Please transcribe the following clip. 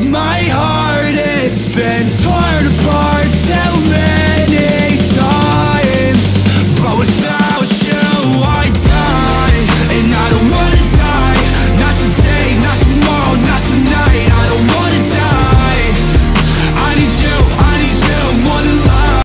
My heart, it's been torn apart